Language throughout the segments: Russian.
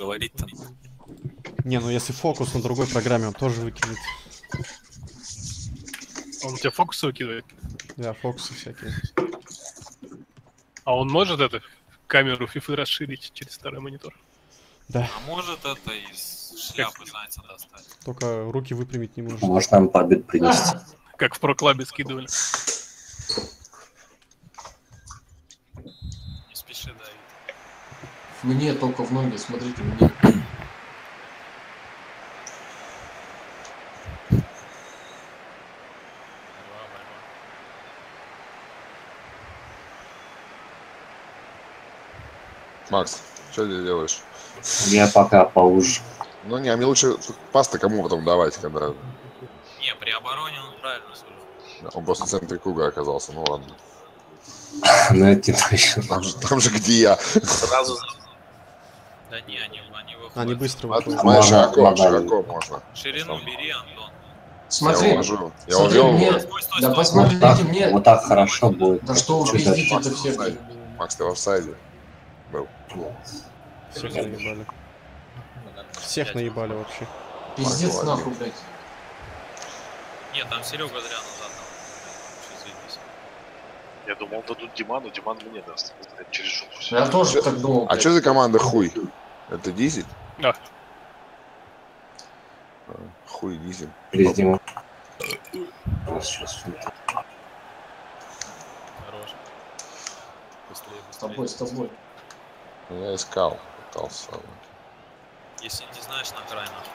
говорить-то? Не, ну если фокус на другой программе, он тоже выкинет. Он у тебя фокусы выкидывает. Да, фокусы всякие. А он может это камеру фифы расширить через старый монитор? Да, А может это из шляпы зайца достать? только руки выпрямить не может. Может нам побед принести. Как в проклабе скидывали. Не спеши, Давид. Мне только в ноги, смотрите, мне. Макс, что ты делаешь? Я пока поужу. Ну не, а мне лучше пасты кому потом давать, когда Не, при обороне он правильно служил. он просто в центре круга оказался. Ну ладно. Но это точно. Там же, там же где я. Сразу Да не, они, они выходят. Они быстро выходят. Можно, широко, можно. широко можно. Ширину бери, Антон. Смотри, Я уложу. Я смотри, увел мне- его. Стой, стой, Да стой. посмотри. Вот так, мне- вот так хорошо будет. да что вы Чё пиздите Макс, это все. Макс, ты в офсайде. Всех наебали. Всех наебали вообще. Пиздец Макс, нахуй, блядь. Нет, там Серега зря назад. Я думал, дадут Диману, Диман мне даст. Через жопу. Я тоже так думал. А что за команда хуй? Это Дизель? Да. А, Хуй Дизель. Вот сейчас. Хорош. Быстрее, С тобой, быстрее. с тобой. Я искал, пытался. Если не знаешь, на край наш.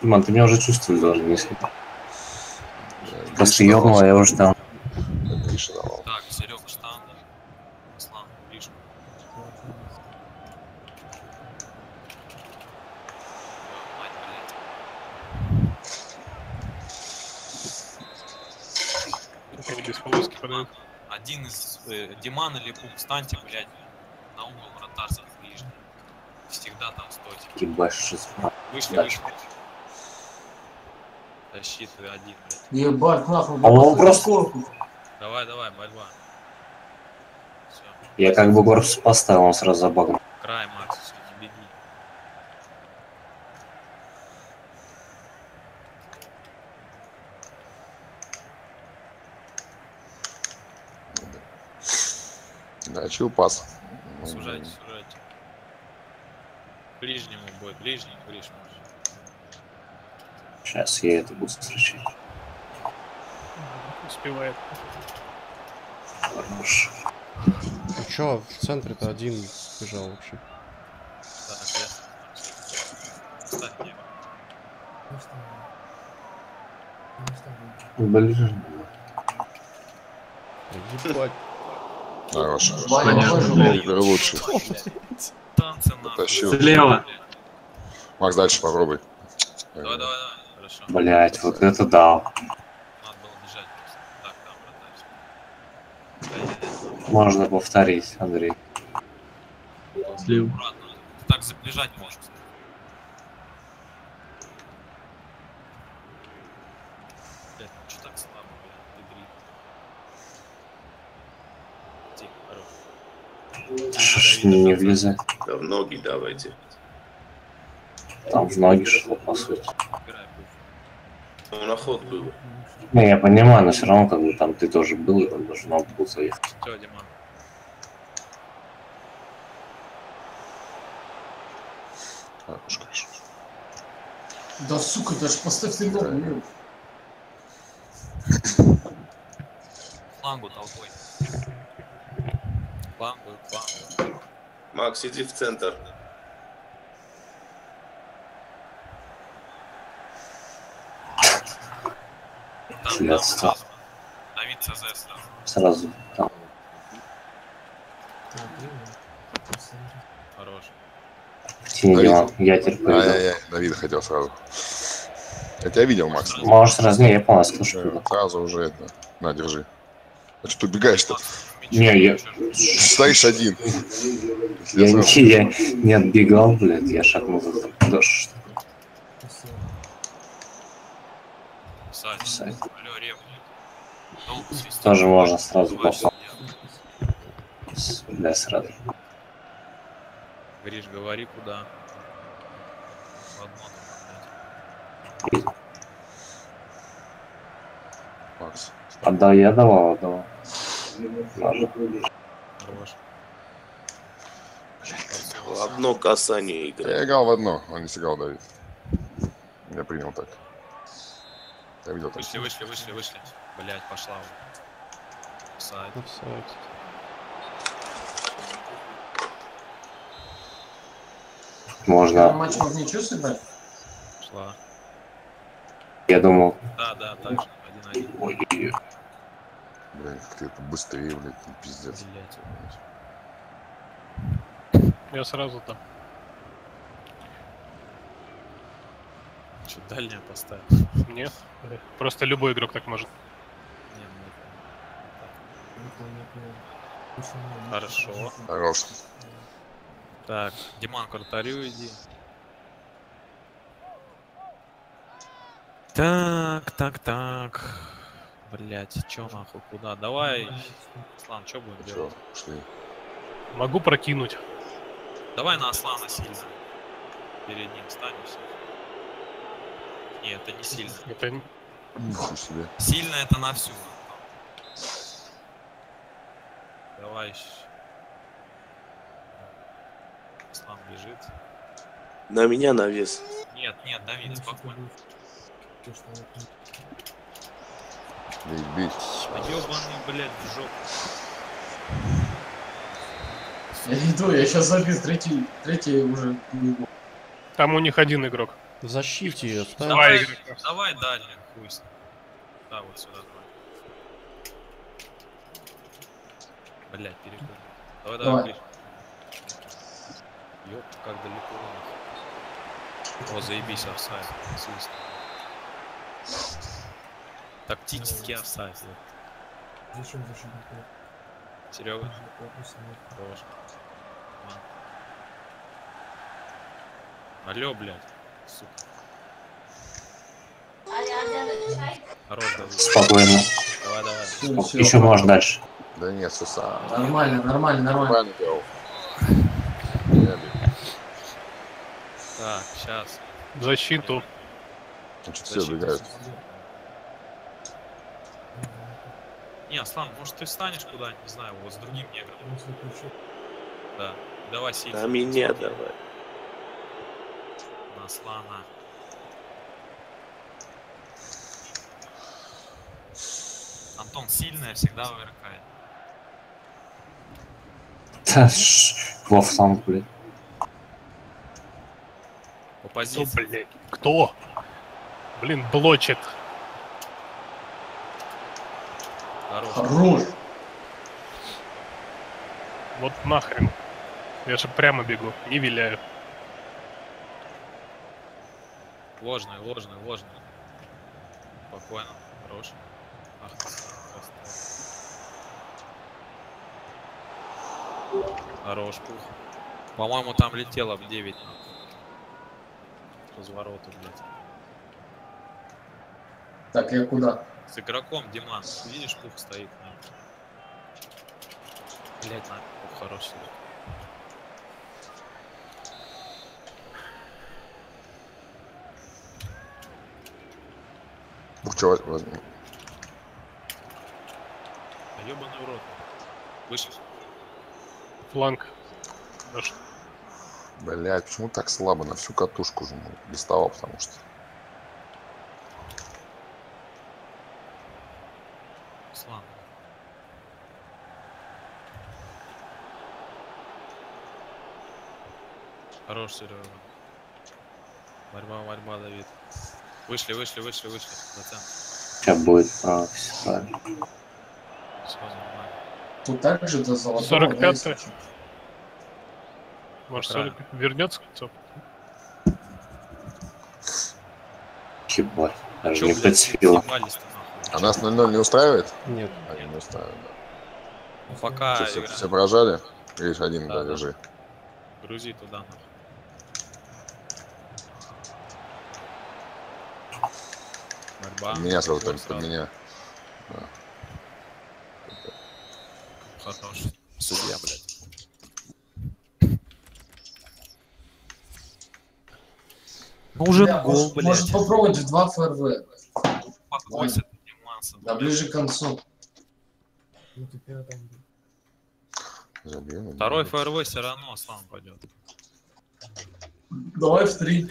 Диман, ты меня уже чувствуешь даже, если просто давал, я уже там. Так, Серега штанга. Аслан, ближе. Мать, блядь. Полоски подают. Один из э, Диман или Пук, встаньте, блядь, на угол вратарцев ближний. Всегда там стойте. Ебашь. Вышли, вышли. Тащи ты один, блядь. Ебать, нахуй. А он корпус. Давай, давай, борьба. Все. Я как бы корпус поставил, он сразу забагал. Край, Макс, Да, чил пас. Сужайте, сужайте. Ближнему бой, ближний, ближний. Сейчас я это буду встречать. Успевает. Хорош. Ну чё, в центре-то один бежал вообще. Блин. Ебать. Хорош. Понятно, лучше. Потащил. Слева. Макс, дальше попробуй. Давай, давай, давай. Хорошо. Блять, вот это да. Надо было бежать просто. Так, там, вратарь. Можно повторить, Андрей. Слева. Аккуратно. Так заближать можешь. кстати. Блядь, ну чё так слабо, блядь, ты гриб. Тихо, хорош. Что ж не влезать? Да в ноги давайте. Там в ноги шло, по сути. Ну, на ход был. Не, я понимаю, но все равно как бы там ты тоже был, и там должен было заехать. Диман. Хорош, хорошо. Да сука, даже поставь ты ногу. Флангу толпой. Флангу, флангу. Макс, иди в центр. Там. Давид ЦЗ сразу. Сразу. Там. Хорош. Тени Давид. Диман, я терплю. Ай-яй-яй, Давид хотел сразу. Я тебя видел, Макс. Можешь сразу, не, я понял. Да, Сразу уже это. На, держи. А что ты убегаешь-то? Не, я- Стоишь один. Я Я не, я не отбегал, блядь, я шагнул за да. Долго свистит. Тоже можно сразу делать? Бля, сразу. Гриш, говори куда. Отдал, я давал, отдавал. В одно касание игры. Я играл в одно, он не сыграл Давид. Я принял так. Я видел так. Вышли, вышли, вышли, вышли. Блять, пошла уже. Сайт. Офсайд. Можно. Матч можно ничего сыграть? Шла. Я думал, Да, да, так же. Один-один. Блин, как ты это быстрее, блядь, ну, пиздец. Блять. Я сразу там. Че, дальнее поставил? Нет. Просто любой игрок так может. Не, ну, Хорошо. Хорош. Так, Диман, к вратарю иди. Так, так, так. Блять, чё нахуй, куда? Давай, Аслан, чё будем Все, делать? пошли. Могу прокинуть. Давай на Аслана сильно. Перед ним станем все. Не, это не сильно. Это Нихуя себе. Сильно это на всю. Давай. Аслан бежит. На меня навес. Нет, нет, Давид, спокойно. А ёбаный, блядь, в жопу. Я иду, я сейчас забил третий, третий уже там у них один игрок. В защите ее ставь. Давай, Давай, игрока. давай дальний, хуй с ним. Да, вот сюда давай. Блять, переходим. Давай, давай, Давай. ближе. Ёп, как далеко у них. О, заебись, офсайд. Свист. Тактический офсайд. Серега, хорош. Алло, блядь. Сука. Хорош, Давид. спокойно. Давай, давай. Всё, всё. Еще можно дальше. Да нет, все сам. Нормально, нормально, нормально. Так, сейчас. Защиту. Что все убегают. Не, Аслан, может ты встанешь куда-нибудь, не знаю, вот с другим негром. Да. Давай сильно. На меня давай. На Аслана. Антон сильная всегда вырыкает. Да, Во фланг, блядь. По Кто, позиции. блядь? Кто? Блин, блочит. Хорош. Хорош. Вот нахрен. Я же прямо бегу, не виляю. Ложный, ложный, ложный. Спокойно. Хорош. Ах. Хорош, пух. По-моему, там летело в 9. Развороту, блядь. Так, я куда? С игроком, Диман. Видишь, пух стоит. на. Блять, на пух хороший. Ух, чё, возьми. А ёбаный в рот. Вышел. Фланг. Да что? Блять, почему так слабо на всю катушку жму? Листовал, потому что. Хорош, Серега. Борьба, борьба, Давид. Вышли, вышли, вышли, вышли. Процент. Сейчас будет право, правильно. Все нормально. Тут так же до золотого. 45-й. да, если чё. Может, Правильно. Солик вернется к концу? Ебать. Даже Чё, не блядь, нахуй? А нас 0-0 не устраивает? Нет. А, не устраивает, да. Ну, Пока Что, все, все прожали? Видишь, один, Да, да, да. держи. Грузи туда нахуй. Борьба. Меня сразу Гол там, под меня. Хорош. Судья, блядь. Ну уже Бля, гол, может, блядь. может попробовать в два ФРВ. Диман, Да ближе к концу. Забьем. и Второй. ФРВ все равно Аслан пойдет. Давай в три.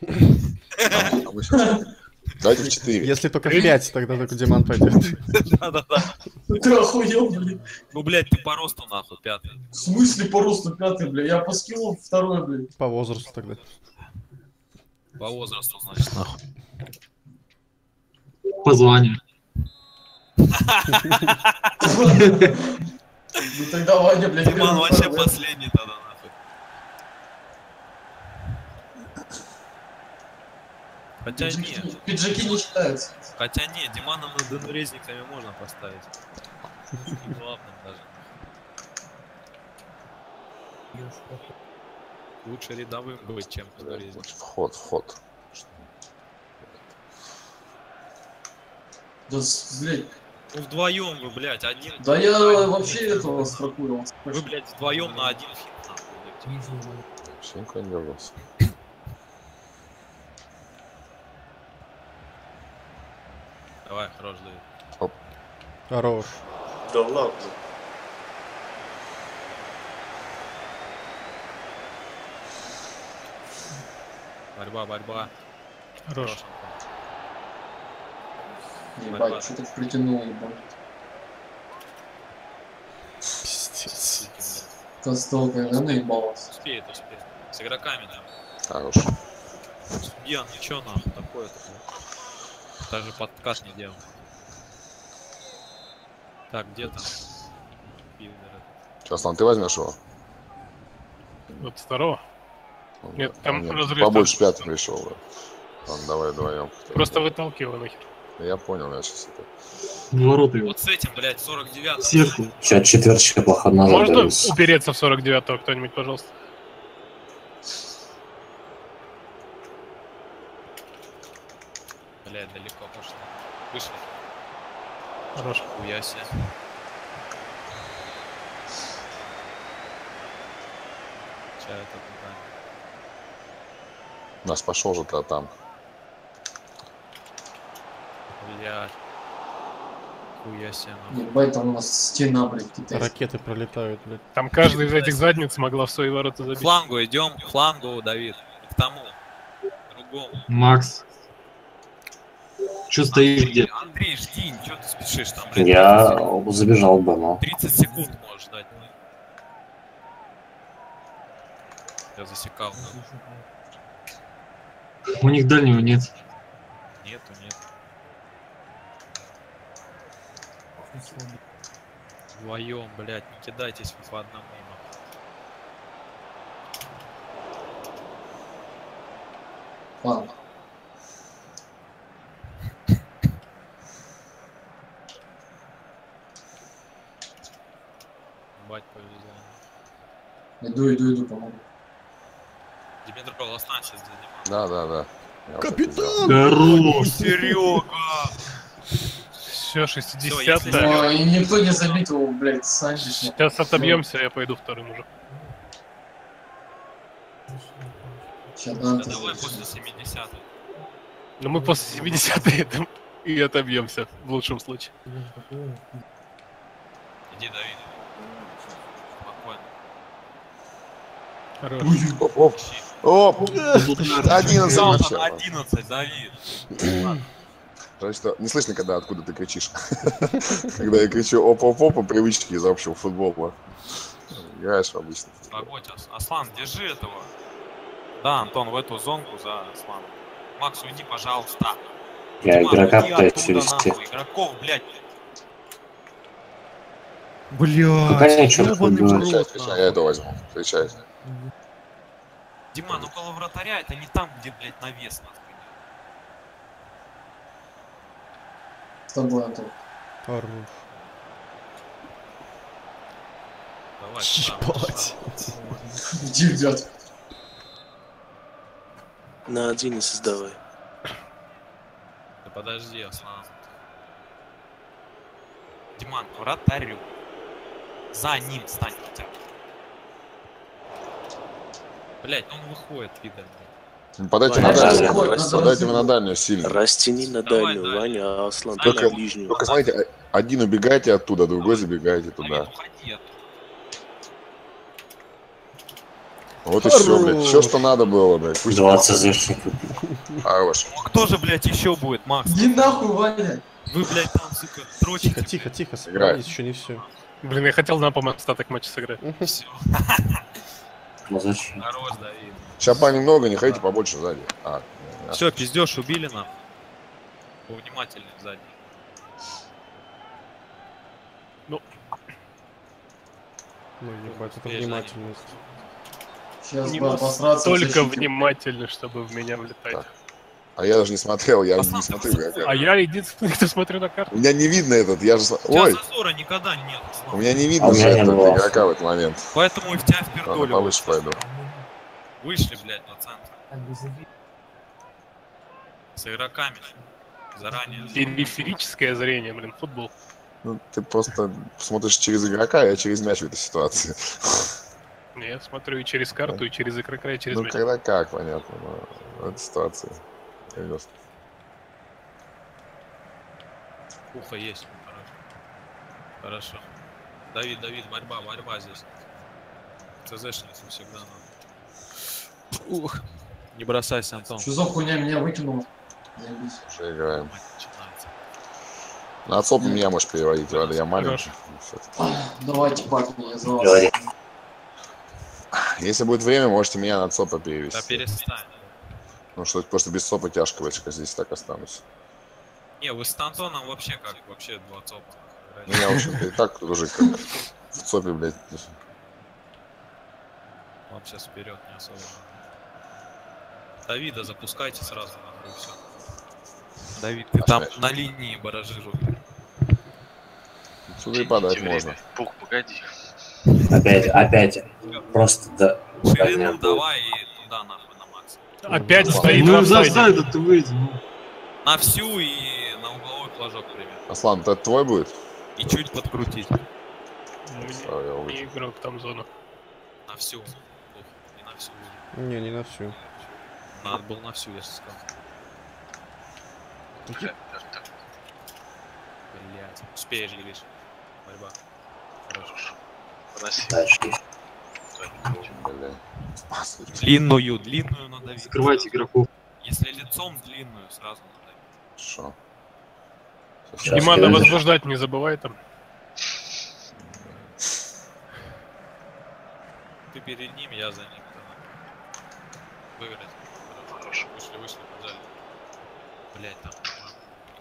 Дайте в 4. Если только в 5, тогда только Диман пойдет. Да-да-да. Ты охуел, блин. Ну, блядь, ты по росту нахуй, пятый. В смысле по росту пятый, бля? Я по скиллу второй, блин. По возрасту тогда. По возрасту, значит, нахуй. По званию. Ну тогда Ваня, блядь, Диман вообще последний тогда, Хотя нет, Пиджаки, пиджаки не считаются. хотя нет, Димана над инрезниками можно поставить. Не главным даже. Лучше рядовым быть, чем инрезник. Вход, вход. Да, блядь. Ну вдвоем вы, блядь, один. Да я вообще этого строкурил. Вы, блядь, вдвоем на один идете. Вообще не дергался. Давай, хорош, Давид. Хорош. Да ладно. Борьба, борьба. Хорош. Ебать, что ты притянул, ебать. Пиздец. Костолка, да наебалась. Успеет, успеет. С игроками, да. Хорош. Судья, ну чё нахуй такое-то? Даже подкат не делал. Так, где там? Сейчас, Лан, ты возьмешь его? Вот второго. Он- Нет, там мне разрыв Побольше пятый пришел. да. Ладно, давай вдвоем. Просто выталкивай нахер. Я понял, я сейчас это... Ворота его. Вот с этим, блядь, 49 Сверху. Сейчас четверточка плохо назад Можно упереться в 49-го кто-нибудь, пожалуйста? Блядь, далеко пошли. Вышли. Хорош. Хуя себе. Ча это такая. Нас пошел же-то там. Блядь. Хуя себе. Ебать, там у нас стена, блядь, китайская. Ракеты пролетают, блядь. Там каждый из этих задниц могла в свои ворота К забить. флангу идем, к флангу, Давид. К тому. Другому. Макс. Че стоишь где? Андрей, жди, чё ты спешишь там, блядь? Я 30 секунд. забежал бы, но... 30 секунд можешь дать. ну. Я засекал. да. У них дальнего нет. Нету, нет. Вдвоем, блядь, не кидайтесь вы по одному. Ладно. Иду, иду, иду, помогу. Димитров, останься здесь. Да, да, да. Я Капитан! Хорош. Серега! Все, 60 если- Но и никто не забитого, блядь, Санчес. Сейчас отобьемся, я пойду вторым уже. Сейчас Да давай после 70 Но мы после 70 и отобьемся, в лучшем случае. Иди, Давид. Спокойно. Хорош. Оп, оп, оп! 11 Сам вообще. там 11, Давид. Потому что не слышно, когда откуда ты кричишь. Когда я кричу оп-оп-оп по привычке из общего футбола. Играешь. Погодь, Ас- Аслан, держи этого. Да, Антон, в эту зонку за Асланом. Макс, уйди, пожалуйста. Я Диман, игрока пытаюсь увести. Игроков, блядь. Рот, Встречай, встречай, я это возьму. Встречай. Диман, около вратаря это не там, где, блядь, навес нахуй. С тобой, Антон. Хорош. Давай, Ебать. Иди, ребят. На один и создавай. Да подожди, Аслан. Диман, вратарю. За ним стань хотя бы. Блять, он выходит, пидор. блядь. Подайте на дальнюю. Подайте вы на дальнюю сильно. Растяни на дальнюю, давай. Ваня, а Аслан Только- на ближнюю. Только смотрите, один убегайте оттуда, другой забегайте туда. Вот и все, блядь. Все, что надо было, блядь. Пусть 20 зашников. Хорош. Ну кто же, блядь, еще будет, Макс? Иди нахуй, Ваня. Вы, блядь, там, сука, Тихо, дрочите. тихо, тихо, Играй. собрались, еще не все. Блин, я хотел на по остаток матча сыграть. Все, Ну зачем? Сейчас немного, не ходите побольше сзади. А. Все, пиздешь, убили нам. Повнимательнее сзади. Ну, не хватит внимательности. Сейчас Не бы обосраться. Только внимательно, чтобы в меня влетать. Так. А я даже не смотрел, я Пацан, не смотрю. как- А я единственный, кто смотрю на карту. У меня не видно этот, я же... У тебя Ой, зазора никогда нет. у меня не А видно у же этого было. игрока в этот момент. Поэтому и в тебя Ладно, впердолю. повыше пойду. Вышли, блядь, на центр. С игроками. Заранее. Периферическое зрение, блин, футбол. Ну, ты просто смотришь через игрока, а я через мяч в этой ситуации. Я смотрю и через карту, и через игрока, и через Ну, мяч. когда как, понятно, но в этой ситуации. Серьезно. Ухо есть. Хорошо. Хорошо. Давид, Давид, борьба, борьба здесь. ЦЗшницу всегда надо. Ух. Не бросайся, Антон. Что за хуйня меня выкинул? Уже играем. На отцов меня можешь переводить, ладно, я маленький. Давайте, пак меня вас. Говори. Если будет время, можете меня на отцопа Да перевести. перестань. Ну что, просто без сопа тяжко, больше, как здесь так останусь. Не, вы с Антоном вообще как? Вообще два цопа. Ну, я, в общем-то, и так уже как в цопе, блядь. Вам сейчас вперед не особо. Давида запускайте сразу нахуй все. Давид, ты Наш там на линии баражируй. Сюда и подать Тяните можно. время. Пух, погоди. Опять, опять. Просто да. Ширину давай и туда нахуй. Опять Ладно. стоит Ну, за офсайде. сайда ты выйди. ну. На всю и на угловой флажок примерно. Аслан, это твой будет? И чуть подкрутить. Ну, не- игрок там зона. На всю. Не на всю. Не, не на всю. Надо было на всю, я же сказал. Блять. Успеешь, Гриш. Борьба. Хорошо. Дальше. Длинную, длинную надавить. Закрывайте игроков. Если лицом длинную, сразу надавить. Хорошо. Димана перейдем. возбуждать не забывай там. Ты перед ним, я за ним. Выиграть. Хорошо. Вышли, вышли, побежали. Блять, там.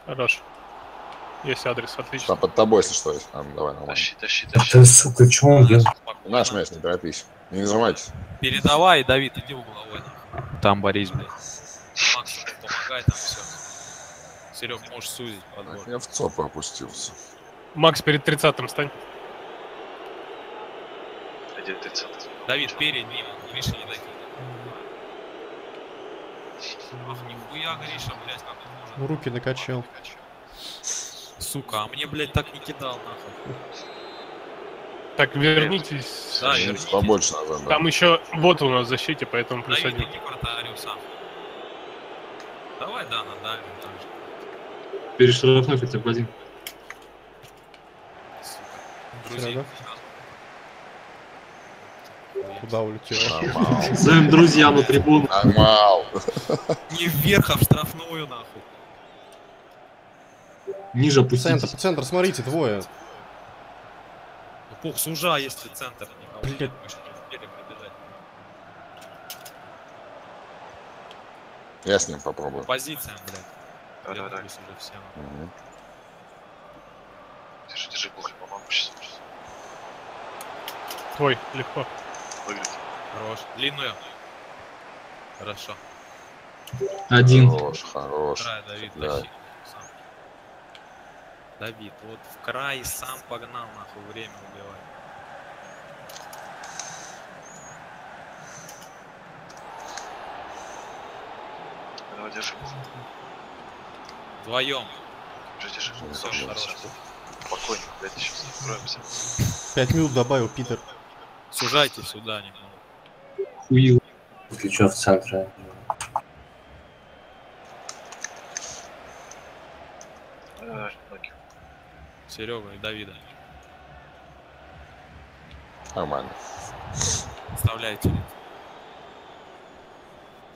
Хорош. Есть адрес, отлично. Там под тобой, если что есть. А, ну, давай, нормально. Тащи, тащи, Да тащи. ты, сука, чё он делает? Наш мяч, не торопись. Не нажимайтесь. Передавай, Давид, иди угловой. Там Борис, блядь. Макс, помогай, там все. Серег, можешь сузить подбор. Так, я в ЦОП опустился. Макс перед 30-м стань. Где 30 Давид, перед ним, Гриша не докинет. Ах, нихуя, Гриша, блядь, как он может. Ну, руки накачал. Сука, а мне, блядь, так не кидал, нахуй. Так, вернитесь. Да, вернитесь. Побольше назад, да. Там еще бот у нас в защите, поэтому плюс Давид, один. сам. Давай, да, на дальнем там же. Перештрафной хотя бы один. Да? Куда улетел? Нормал. Зовем друзья на трибуну. Нормал. Не вверх, а в штрафную, нахуй. Ниже Центр, опуститесь. центр, смотрите, двое. Ну, пух, сужа, если центр Блядь. Я с ним попробую. Позициям, блядь. Да, да, да. Держи, держи, пух, я помогу сейчас. Твой, легко. Выглядит. Хорош. Длинную. Хорошо. Один. Хорош, хорош. Край, Давид, Да. Давид, вот в край сам погнал, нахуй, время убивай. Давай, держи, пух. Вдвоем. Держи, держи. Ну. Спокойно, блядь, сейчас откроемся. Пять минут добавил, Питер. Сужайте сюда немного. Хуил. Что, в центре. Серега и Давида. Нормально. Вставляйте.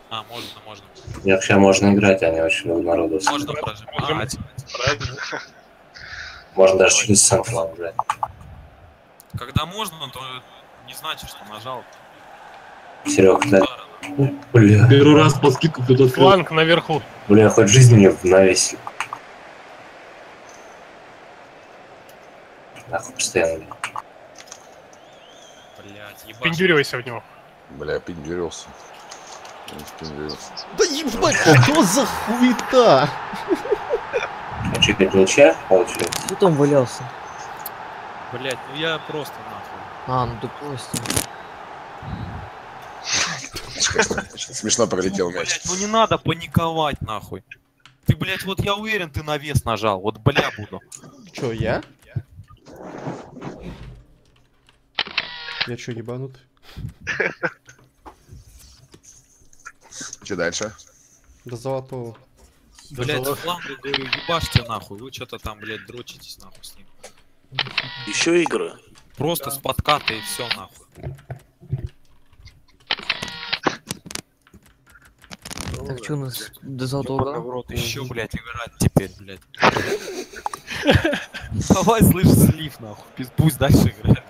А, можно, можно. И вообще можно играть, они очень много народу. Можно прожимать. Правильно. Можно даже через центр играть. Когда можно, то не значит, что нажал. Серег, да. Бля, Первый раз по скидку кто-то. Фланг наверху. бля, хоть жизни мне навесили. Нахуй постоянно. Блять, ебать. Пиндюривайся в него. Бля, пиндюрился. Пиндюрился. Да ебать, что за хуета? А что, опять ничья получается? Кто там валялся? Блять, ну я просто нахуй. А, ну ты просто. Смешно пролетел мяч. Блять, ну не надо паниковать нахуй. Ты, блять, вот я уверен, ты на вес нажал. Вот бля буду. Чё, я? Я чё, ебанут? Че дальше? До золотого. Блять, флангу говорю, ебашьте нахуй. Вы что-то там, блять, дрочитесь нахуй с ним. Еще игра? Просто с подката и все нахуй. Так что у нас до золотого еще, блядь, играть теперь, блядь. Давай, слышь, слив, нахуй. Пусть- дальше играет.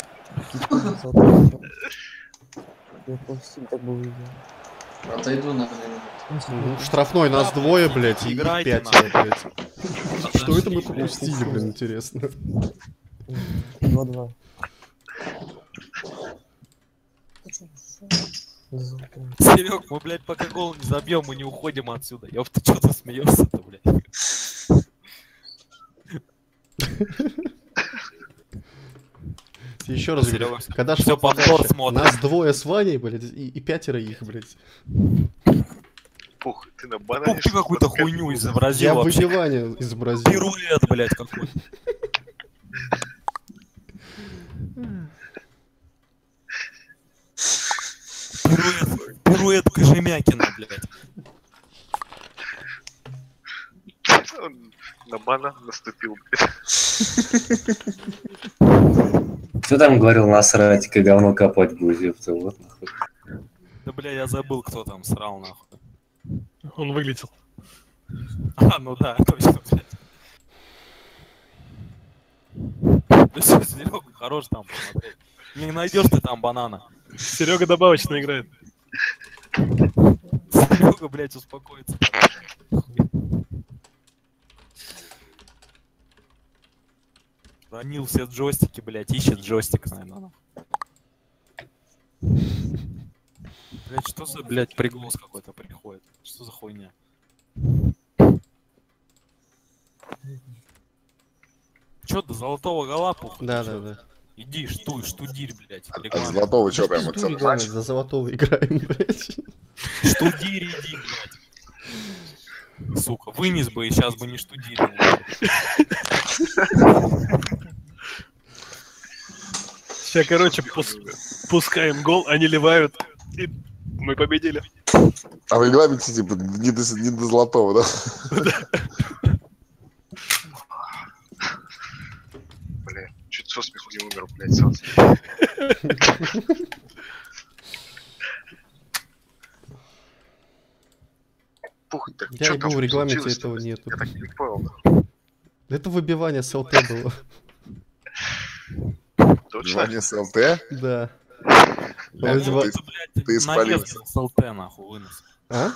Отойду на две минуты. Мгм. Штрафной, нас двое, блядь, и нахуй. блядь. Что это мы пропустили, блин, интересно? Два-два. Золотого. Серег, мы, блядь, пока гол не забьем, мы не уходим отсюда. Ёб, ты что-то смеешься-то, блядь. Еще раз Серега, говорю, когда подальше, торт смотрит. нас двое с Ваней, блядь, и, и пятеро их, блядь. Пух, ты на Пух, банане. ты какую-то хуйню Я изобразил вообще. выбивание изобразил. Пируэт, блядь, какой. Пируэт, пируэт Кожемякина, блядь. Он На банан наступил, блядь. Кто там говорил насрать и говно копать будет, ёпта, вот нахуй. Да, бля, я забыл, кто там срал, нахуй. Он вылетел. А, ну да, точно, блядь. Да всё, Серега, хорош там посмотреть. Не найдешь ты там банана. Серега добавочно играет. Серега, блядь, успокоится. Ранил все джойстики, блядь, ищет джойстик, наверное. Блядь, что за, блядь, приглас какой-то приходит? Что за хуйня? Чё, до золотого гола пух? Да, да, да. Иди, штуй, штудирь, блядь. От регламент. золотого что, прям матч? за золотого играем, блядь. Штудирь иди, блядь. Сука, вынес бы и сейчас бы не штудирил. Сейчас, короче, пус- пускаем гол, они ливают. И мы победили. А в регламенте, типа, не до, не до золотого, да? Бля, чуть со смеху не умер, блядь, сразу. Пух, так Я ебу, там в регламенте случилось-то, этого нету. Я так не понял. нахуй. Это выбивание с ЛТ было. Точно? Ваня с ЛТ? Да. Ну, блядь, ты испалился. навес с ЛТ, нахуй, вынос. А?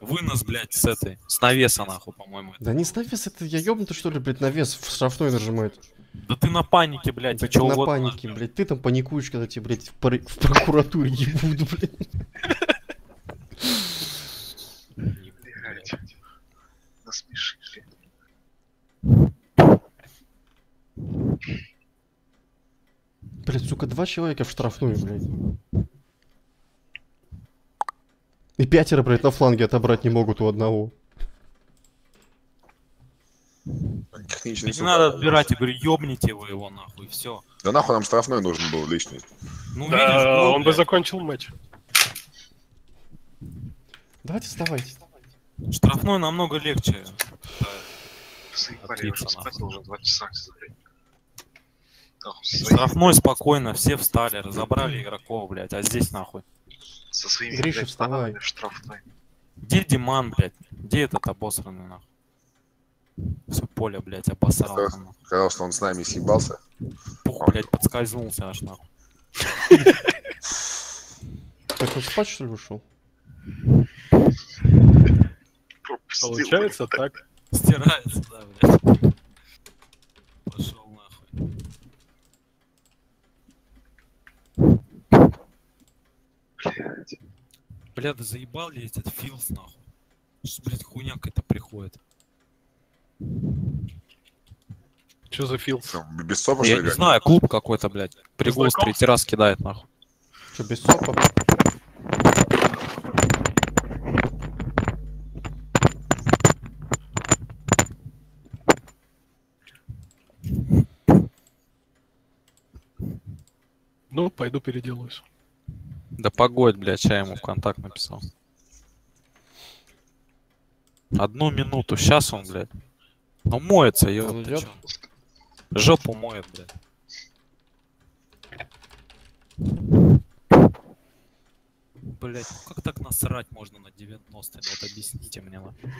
Вынос, блядь, с этой, с навеса, нахуй, по-моему. Да не ставь вес, это я ёбнутый, что ли, блядь, на вес в штрафной нажимает. Да ты на панике, блядь, Так ты на панике, блядь. Ты там паникуешь, когда тебе, блядь, в, пр- в прокуратуре ебут, блядь. Блядь, сука, два человека в штрафную, блядь. И пятеро, блядь, на фланге отобрать не могут у одного. Техничный Не сука. надо отбирать, я говорю, ёбните вы его, нахуй, все. Да нахуй нам штрафной нужен был лишний. Ну, Да, видишь, гол, он бы блядь. закончил матч. Давайте вставайте. Штрафной намного легче. Заебали, я Отлично, уже спать должен два часа, блядь. Нахуй, со, своими, Штрафной спокойно, все встали, разобрали игроков, блядь, а здесь нахуй. со своими Гриша, блядь, вставай. штрафной. Где Диман, блядь? Где этот обосранный, нахуй? Все поле, блядь, обосрал. Там. Сказал, что он с нами съебался. Пух, блядь, подскользнулся аж нахуй. Так он спать что ли ушел? Получается так. Стирается, да, блядь. Пошел нахуй. Блядь. Бля, да заебал ли этот Филс, нахуй? Что, блядь, хуйня какая-то приходит. Что за? Что, без сопа, Я не знаю, клуб какой-то, блядь. Пригол с знаком? третий раз кидает, нахуй. Что, без сопа? Ну, пойду переделаюсь. Да погодь, блядь, я ему в контакт написал. Одну минуту, сейчас он, блядь. Ну моется, Он ёпта. Жопу моет, блядь. Блять, ну как так насрать можно на 90 Ну вот объясните мне, ладно.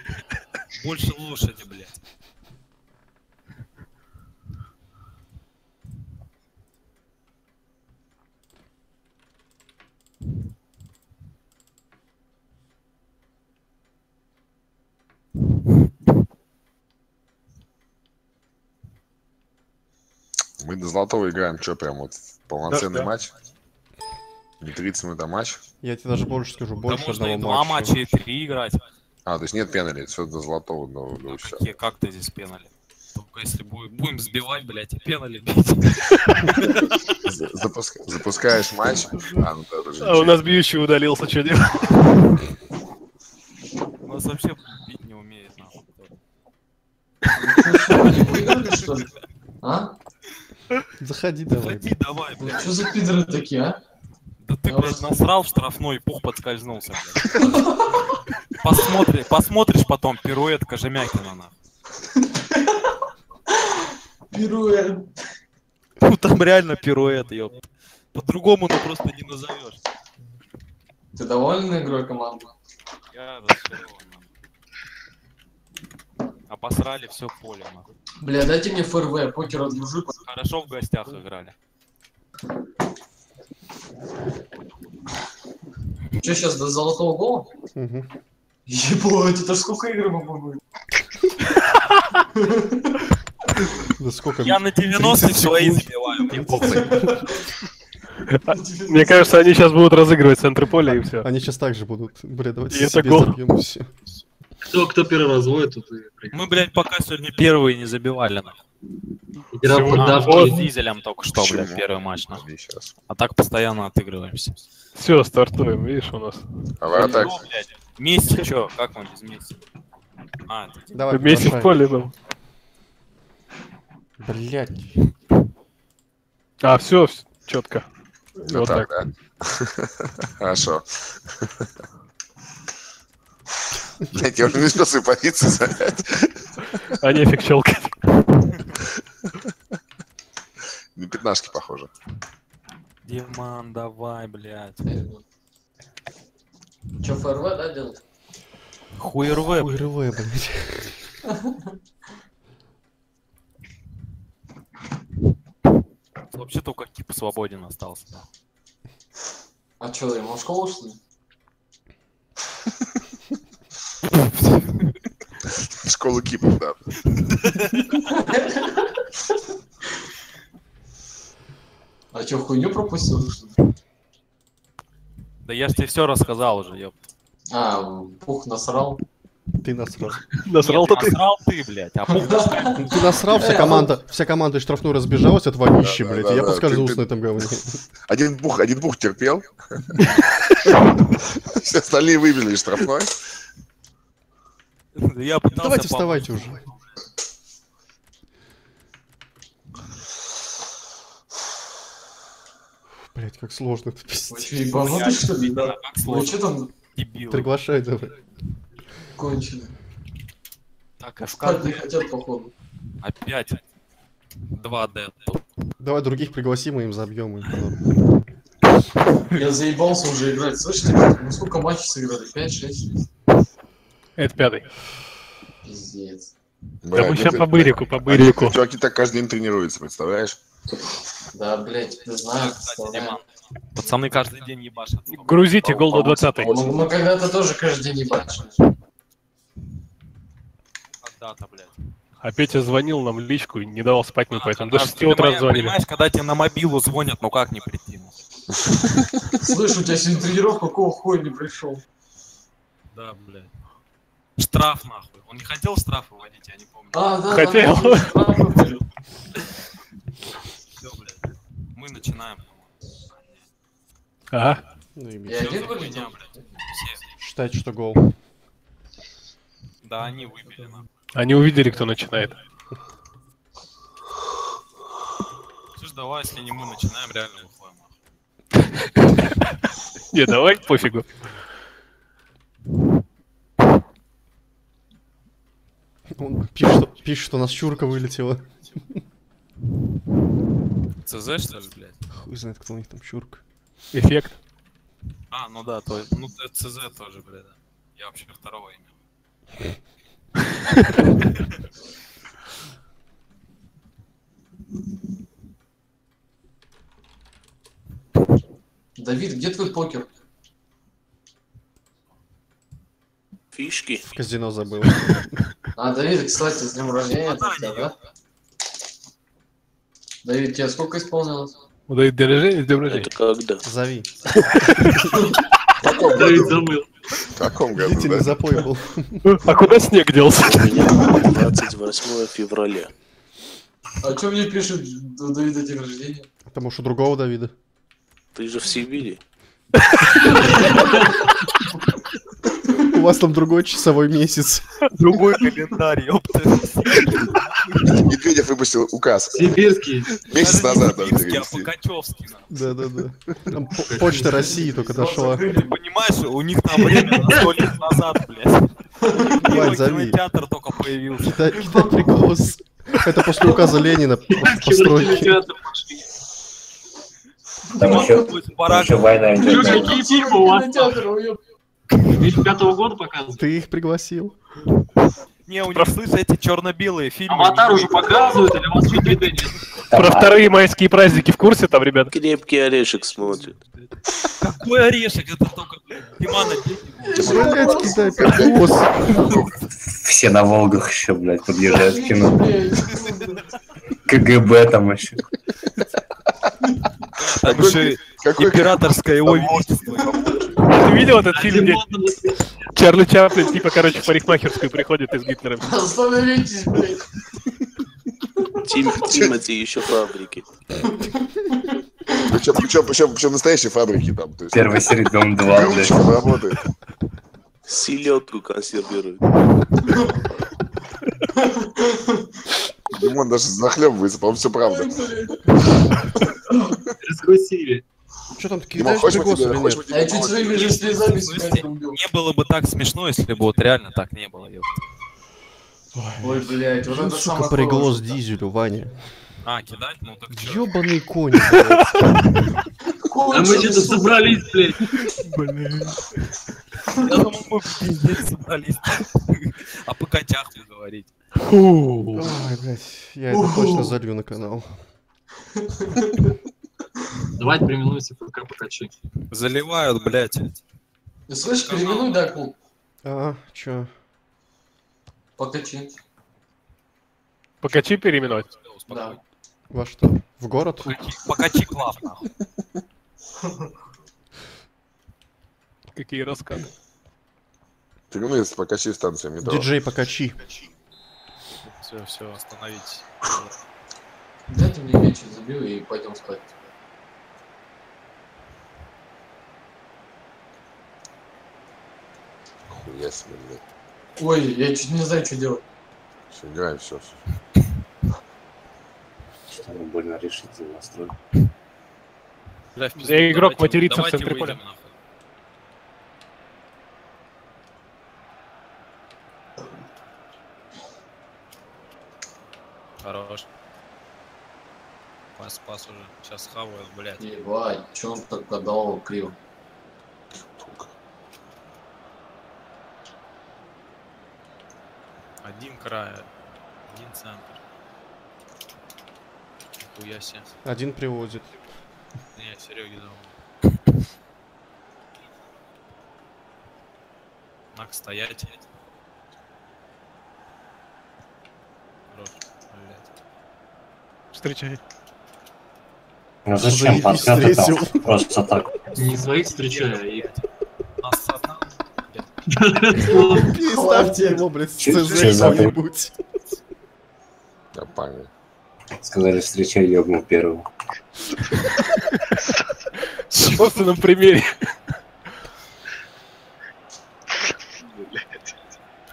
Больше лошади, блядь. До Золотого играем, что прям вот полноценный Да, да. матч? Не 30 минут, а матч? Я тебе даже больше скажу, Да больше можно и два матча. матча, и три играть. А, то есть нет пенали, все до Золотого, до, до А какие, как ты здесь пенали? Только если бу- будем сбивать, блядь, и пенали бить. За- запуска- Запускаешь матч, а, ну да, А у нас бьющий удалился, что делать? У нас вообще бить не умеет, нахуй. А? Заходи давай. Заходи, давай, блядь. что за пидоры такие, а? Да ты, блядь, насрал в штрафной, пух подскользнулся, блядь. Посмотри, посмотришь потом пируэт Кожемякина, нахуй. Пируэт. Ну там реально пируэт, ёпта. По-другому ну просто не назовешь. Ты доволен игрой команды? Я разочарован. Обосрали все поле, нахуй. Бля, дайте мне ФРВ, покер отгружу. Хорошо в гостях играли. Что сейчас до золотого гола? Мгм. Ебать, это ж сколько игр мы будем? Да сколько? Я на 90 30 свои секунд. забиваю, мне похуй. Мне кажется, они сейчас будут разыгрывать центры поля и все. Они сейчас так же будут. Бля, давайте И это себе гол. забьем все. Кто, кто первый разводит, тут и. Мы, блядь, пока сегодня первые не забивали, нахуй. Игра Всего- поддавки. вот с Дизелем только что, блядь, Почему? первый матч, нахуй. Сейчас. А так постоянно отыгрываемся. Все, стартуем, видишь, у нас. А вы так, Ну, блядь, Месси, чё? Как мы без Месси? А, это Давай, Вместе в поле был. Блядь. А, все, четко. да Вот так, так. да? Хорошо. Блять, я уже не успел свою позицию занять. А нефиг щелкать. На пятнашки похоже. Диман, давай, блядь. Че, ФРВ, да, делать? Хуерве, Ой, РВ, блядь. Вообще только Кип свободен остался. А че, ему в школу, что ли? Школу кипов, да. А че, хуйню пропустил, что? Да я ж тебе все рассказал уже, ёп. А, пух насрал. Ты насрал. Насрал-то ты. Насрал ты, блядь, а пух Ты насрал, вся команда, вся команда из штрафной разбежалась от да, блядь, я поскользнулся на этом говне. Один бух, один бух терпел. Все остальные выбили из штрафной. Я пытался Давайте помочь. вставайте уже. Блять, как сложно это пиздец. ебанутый, что ли? Да, Ну че там дебил. Приглашай давай. кончили? Так, а Спать не хотят, походу. опять 2D. тут. Давай других пригласим и им забьем. им. Я заебался уже играть. Слышите, мы сколько матчей сыграли? 5-6? Это пятый. Пиздец. Да мы сейчас по бырику, по бырику. Чуваки так каждый день тренируются, представляешь? Да, блять, не знаю, пацаны каждый день ебашат. Грузите гол до 20 Мы, мы когда-то тоже каждый день не бачили. Когда-то, блядь. А Петя звонил нам в личку и не давал спать мы, поэтому до А, 6 ты утра звонили. Понимаешь, когда тебе на мобилу звонят, ну как не прийти? ну? Слышь, у тебя сегодня тренировка, какого хуя не пришел? Да, блядь. Штраф нахуй. Он не хотел штраф выводить, я не помню. А, да, Хотел. Все, блядь. Мы начинаем. Ага. Ну и Я один хуйня, блядь. Считать, что гол. Да, они выбили нам. Они увидели, кто начинает. Слушай, давай, если не мы начинаем, реально уходим. Не, давай, пофигу. Он пишет, что, пишет, что у нас чурка вылетела. ЦЗ, что ли, блядь? Хуй знает, кто у них там чурка. Эффект. А, ну да, то, ну т- ЦЗ тоже, блядь, да. Я вообще второго имя. Давид, где твой покер? Фишки. В казино забыл. А, Давид, кстати, с днем рождения тогда, да? Давид, тебе сколько исполнилось? Ну, да и день рождения, с днем рождения. Это когда? Зови. Давид забыл. В каком году, да? запой был. А куда снег делся? У меня 28 февраля. А что мне пишет у Давида день рождения? Потому что другого Давида. Ты же в Сибири. У вас там другой часовой месяц. Другой календарь, ёпта. Медведев выпустил указ. Сибирский. Месяц назад надо Минский, а. Покачевский. Да-да-да. Почта России только дошла. Ты понимаешь, у них там время на сто лет назад, блядь. Зови. кинотеатр только появился. Приголос. Это после указа Ленина по- постройки. Там еще, война идет. какие фильмы у вас. 2005 года показывают. Ты их пригласил. Не, у них, слышь, эти черно-белые фильмы. Аватар уже показывают, или у вас нет? Про вторые майские праздники в курсе там, ребят? Крепкий орешек смотрит. Какой орешек? Это только, приголос. все на Волгах еще, блядь, подъезжают к кино. КГБ там еще. Там еще Какой императорское его величество. Ты видел этот фильм, где Чарли Чаплин, типа, короче, в парикмахерскую приходит и с Гитлером? Остановитесь, блядь. Тим, Тимати еще фабрики. Причем, причем, причем, причем настоящие фабрики там. То есть, Первая серия Дом 2, блядь. работает. Селедку консервируют. Димон даже захлебывается, по-моему, все правда. Раскусили. Что там, Димон, кидаешь хочешь мы тебе, хочешь мы А я чуть своими же слезами себя не убил. Не было бы так смешно, если бы вот реально так не было. Ой, блядь, вот это Сука, самое приголос хорошее. дизелю, Ваня. А, кидать? Ну так чё? Ёбаный конь, блядь. А мы что-то собрались, блядь. Я думал, мы пиздец собрались. О покатях вы говорите. Фу. Ой, блядь, я это точно залью на канал. Давайте переименуемся в ФК покачи. Заливают, блядь. Ты слышишь, переименуй, да, клуб? А, чё? Покачи. Покачи переименовать. Да. Во что? В город? Покачи- Покачи клав, нахуй. Какие рассказы. Переименуется по качи станция метро. Диджей покачи. Все, все, остановитесь. Дайте мне меч, забил и пойдем спать. Хуя себе, блядь. Ой, я чуть не знаю, что делать. Все, играем, все. Что там больно решительно настроен. Бля, в пизду, Я игрок давайте- матерится в центре поля. Хорош. Пас. спас уже. Сейчас хавают, блядь. Ебать, чё он так подал криво? Один край, один центр. Себе. Один приводит. Не, Сереги дал. Нак стоять. Хорош, блядь. Встречай. Ну зачем там встретил. просто так? Не своих встречаю, а их. Нас одна, Переставьте его, блядь, с ЦЗ кто-нибудь. Я понял. Сказали, встречай ёбнул первого. На собственном примере.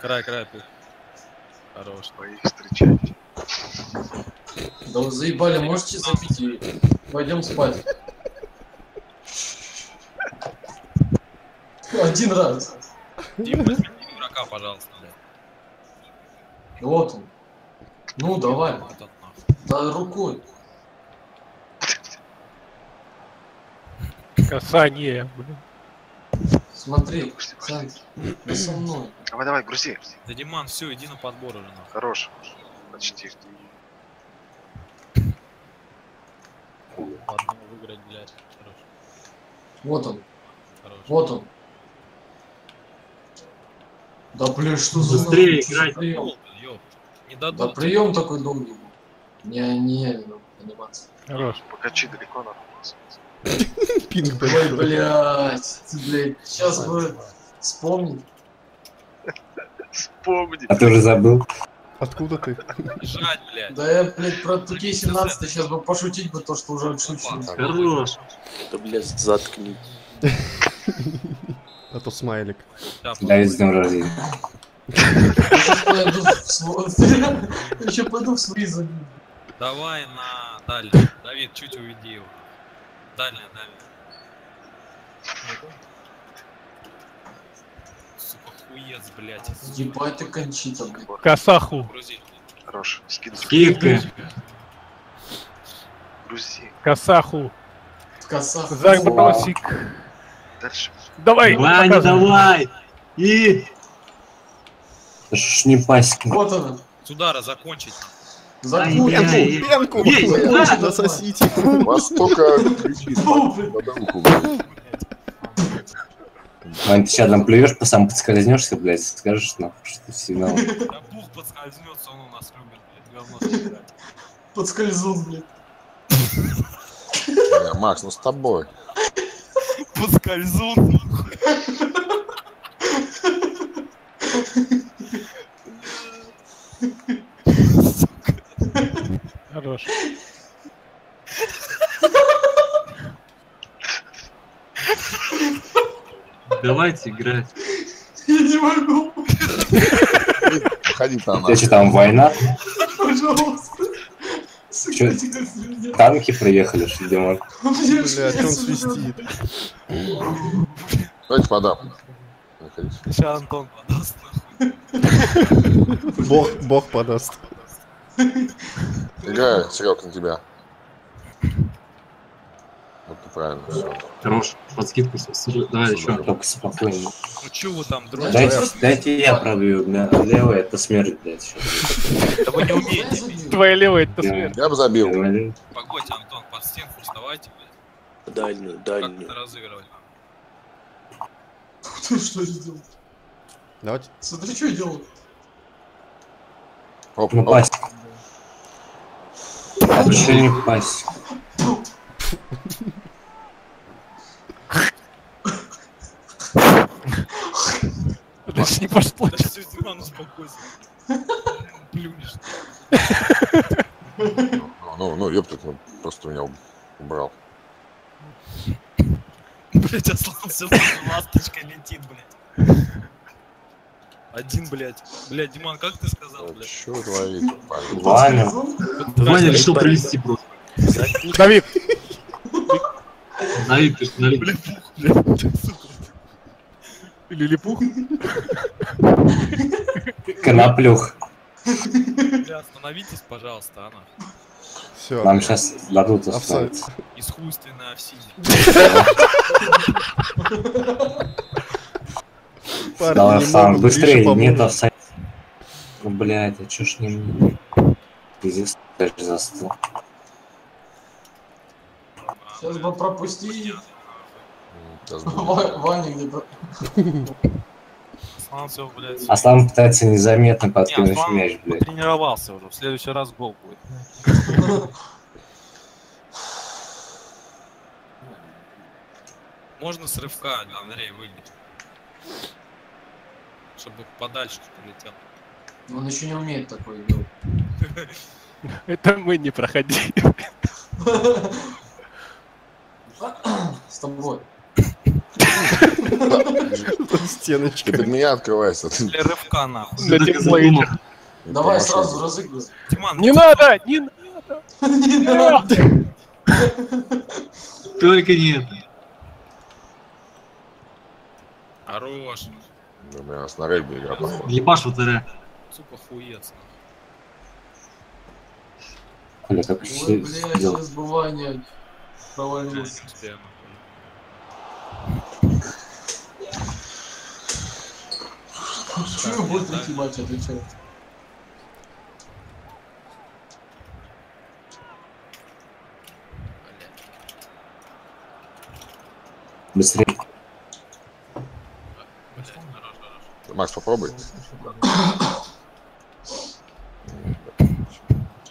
Край, край, пух. Хорош. Своих встречать. Да вы заебали, можете забить и пойдем спать. Один раз. Дим, игрока, пожалуйста, блядь. Вот он. Ну, давай. Вот он. Да рукой. Касание, блин. Смотри. Да со мной. Давай, давай, грузи. Да, Диман, все, иди на подбор уже, нахуй. Хорош. Почти. По одному выиграть, блядь. Хорош, Вот он. хорош. Вот он. Да блин, что за Быстрее играть. Да прием такой долгий был. Не, не, ну, анимация. Хорош. Покачи далеко надо. Пинг Ой, блядь, ты, блядь, сейчас бы вспомнить. Вспомни. А ты уже забыл? Откуда ты? Бежать, блядь. Да я, блядь, про Туки 17 сейчас бы пошутить бы то, что уже отшутил. Хорош. Да, блядь, заткни. А то смайлик. Давид с днем рождения. Я. Еще пойду в свои забить. Давай на дальний. Давид, чуть уведи его. Дальняя, дальняя. Сука, хуец, блядь. Ебать ты кончита, блядь. Касаху. Грузи. Хорош. Скидывай. Скидка. Грузи. Касаху. В косах. Забросик. Дальше. Давай. Ваня, давай. И... Ж не пасть. Вот она. С удара закончить. Ай, Пенку! Пенку! да. Засосите! Вас только блядь. Вань, ты сейчас там плюешь, по сам подскользнешься, блядь, скажешь нахуй, что сигнал. Да бух подскользнется, он у нас любит, блядь. Подскользнул, блядь. Макс, ну с тобой. Подскользун. Хорош. Давайте играть. Я не могу. Выходи там. Что там, война? Пожалуйста. Свинья. Танки приехали, что ли? Мне Блядь, он сейчас свистит. Давайте подам. Сейчас Антон подаст. Бог, бог подаст. Играю, Серег, на тебя. Вот ты правильно, все. Хорош. Под скидку. Давай еще. Только спокойно. Ну чё вы там, друзья? Дайте, дайте я пробью, бля. Левый это смерть, блядь. Да вы не умеете. Твоя левая, это смерть. Я бы забил. Погодьте, Антон, под стенку вставайте, блядь. Дальнюю, Как дальнюю. это разыгрывать? Ты что сделал? Давайте. Смотри, что я делал. Оп, Ну, оп. Пасть. А че не пасть? Дальше не пошло. Да все, Диман, успокойся. Плюнешь. Ну, ну, ну, ёпта, ну, просто меня уб- убрал. Блять, Аслан все ласточка летит, блядь. Один, блядь. Блядь, Диман, как ты сказал, блядь? Что творит, парень? Ваня. Ваня решил провести просто. Давид. Давид, ты что, сука. Или липух. Коноплюх. Бля, остановитесь, пожалуйста, она. Все. Нам сейчас дадут Офсайд. устроиться. Искусственно овсине. Парни Давай, не могут, быстрее, Гриша нет офсайда. Блядь, а чё ж не... Пиздец, даже застыл. Сейчас бы. Ва- Ваня где-то. Блядь. Аслан пытается незаметно Не, подкинуть мяч, блядь. потренировался уже. В следующий раз гол будет. Можно с рывка, Андрей, выбить. Чтобы подальше полетел. Он еще не умеет такое делать. Это мы не проходили. С тобой. Стеночка. Ты меня открывайся. Для рывка, нахуй. На темплейте. Давай сразу разыгрывай. Не надо! Не надо! Не надо. Только не это. Хорош. У меня с на регби игра похожа. Ебаш вратаря. Сука, хуец. Коля, как Ой, блядь, сейчас бы Ваня провалился. Чего будет третий матч отвечать? Быстрее. Макс, попробуй.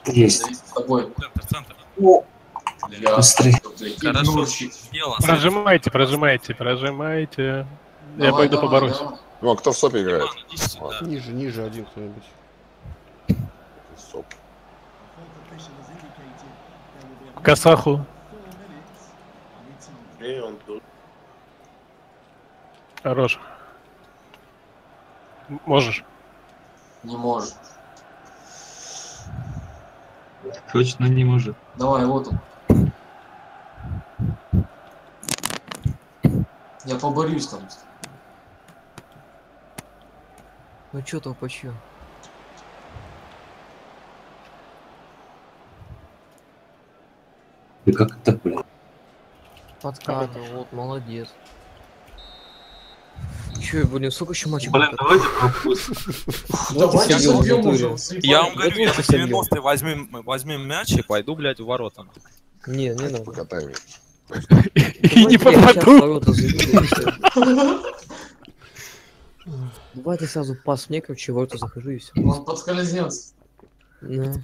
Есть. С тобой. Центр, центр. Я, блядь, Хорошо. Прожимайте, прожимайте, прожимайте. Я Давай, пойду давай, поборусь. давай. Ну, а кто в сопе играет? Сюда. Ниже, ниже один кто-нибудь. Соп. Касаху. Хорош. Можешь. Не может. Точно не может. Давай, вот он. Я поборюсь там. Ну чё толпачьё? Ты как это, блядь? Подкатывал, вот, молодец. Чё, блин, сколько еще матчей? Блин, давайте пропустим. Давайте сидел в собьем уже. Я вам говорю, я на сольем. 90 возьмем, возьмем мяч и пойду, блядь, в ворота. Не, не надо. И не Давайте попаду. Давайте сразу пас мне, короче, ворота захожу и все. Он подскользнется. Блядь.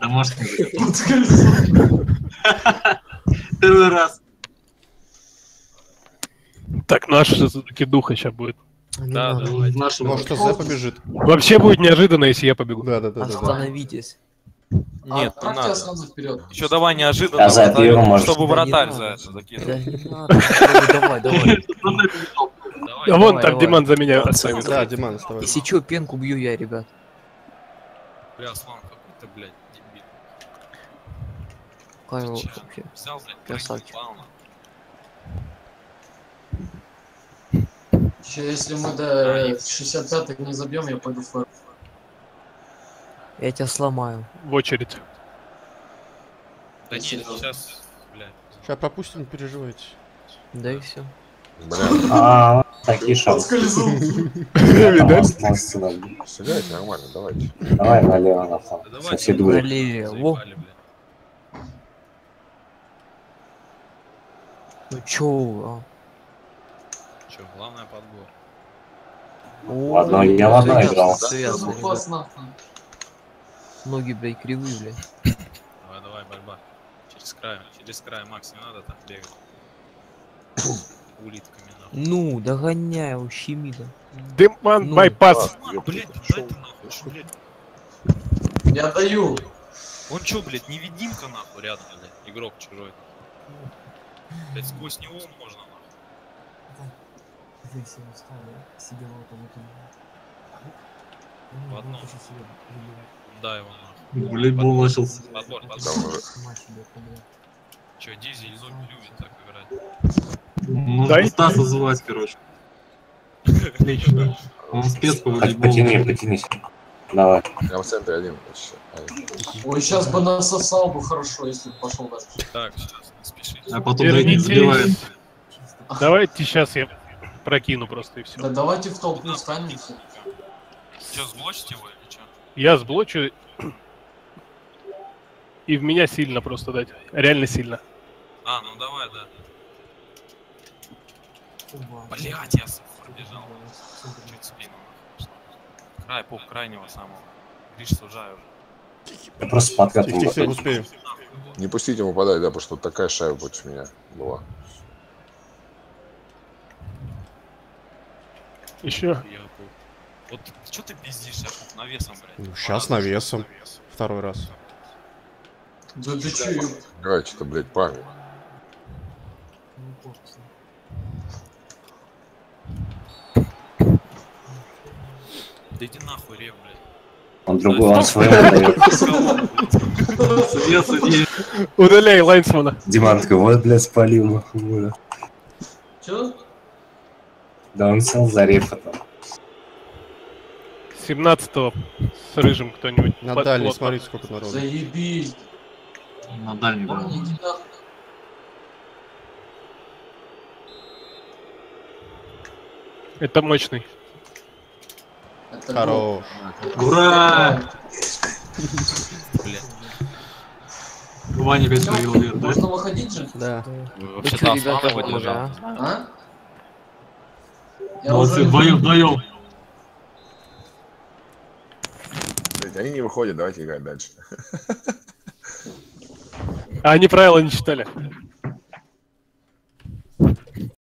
Домашний. Подскользнется. Первый раз. Так, наш все-таки духа сейчас будет. Не Да, надо. Нашему. Может, АЗ побежит. Вообще будет неожиданно, если я побегу. Да, да, да, да. да. Остановитесь. Нет, а, не отправьте надо. сразу вперед. Еще давай неожиданно, А за вратарю, его может- чтобы Да вратарь за надо. это закинул. Да не надо. Давай, давай, давай. Давай, А вон Давай, там давай. Диман за меня оставил. Да, Диман, оставай. Если чё, пенку бью я, ребят. Бля, Аслан, какой ты, блядь, дебил. Чё? вообще. Взял, блядь, Красавчик. Если мы до 65 не забьем, я пойду в флаг. Я тебя сломаю. В очередь. Да нет, сейчас, блядь. Сейчас пропустим, не переживайте. Да и все. Бля, А, такие шансы. Сыграйте нормально, давайте. Давай налево на. Все дури. Налево. Ну чё, Чё, главное подбор. а? В одной- я в Связано, играл. связано, Ну. Ноги, блядь, кривые, блядь. Давай, давай, борьба. Через край, через край, Макс, не надо так бегать. Улитками, нахуй. Ну, догоняй, ущеми да. Диман, Ну. байпас. А, блядь, дай ты нахуй, чё, блядь. Я даю. Он чё, блядь, невидимка нахуй рядом, блядь, игрок чужой. Блядь, сквозь него можно. В одном. Дай его нахуй. Волейбол начался. Подбор, подбор. Да, уже. Чё, Дизель любит, любит так играть. Нужно Дай. Стаса звать, короче. Отлично. Он спец по потяни, потянись. Давай. Я в центре один. Ай. Ой, сейчас бы насосал бы хорошо, если бы пошел дальше. Так, сейчас, не спешите. А потом Дэвид забивает. Давайте сейчас я прокину просто и все. Да давайте в толпу встанем все. Что, сблочите его или что? Я сблочу и в меня сильно просто дать. Реально сильно. А, ну давай, да. Блять, я пробежал. Чуть спину. Край, пух крайнего самого. Гриш, сужаю уже. Я просто по откатам Тихо, тихо, готовлюсь. успею. Не пустите ему подать, да, потому что такая шайба против меня была. Еще. Вот что ты пиздишь, я пух навесом, блядь. Ну, сейчас навесом. Второй раз. Да ты че, ёп? Играйте-то, блядь, парни. Да иди нахуй, рев, блядь. Он другой, он своего дает. Судья, судья. Удаляй Лайнсмана. Диман такой, вот, блядь, спалил, нахуй. Чё? Да он сел за рефа там. 17-го с рыжим кто-нибудь. На Под дальний, плотно. смотрите, сколько народу. Заебись. На дальний, да. Это мощный. Это Хорош. Ура! Блядь. Ваня опять да? Можно выходить же? Да. Вообще-то что, ребята, Аслана вот выдержал. уже, а? Молодцы, вдвоем, вдвоем. Они не выходят, давайте играть дальше. А они правила не читали.